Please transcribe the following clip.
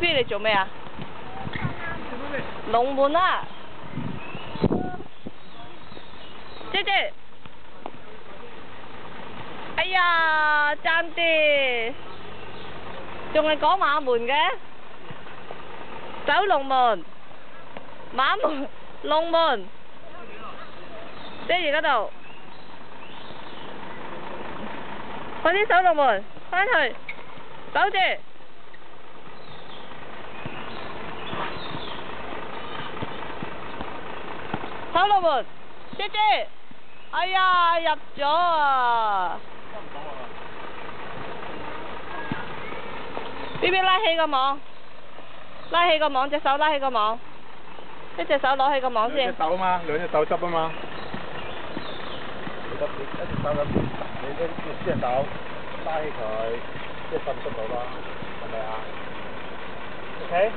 飞你做咩啊？龙门啊！姐姐，哎呀，争啲，仲系讲马门嘅，走龙门，马门，龙门，姐姐嗰度，快啲走龙门，翻去，走住。好了不，谢谢。哎呀，入咗啊！呢边拉起个网，拉起个网，只手拉起个网，一只手攞起个网先。两只手嘛，两只手执嘛。你跟一只手跟，你跟一只手拉起它，一只手执到嘛，是不啊？OK。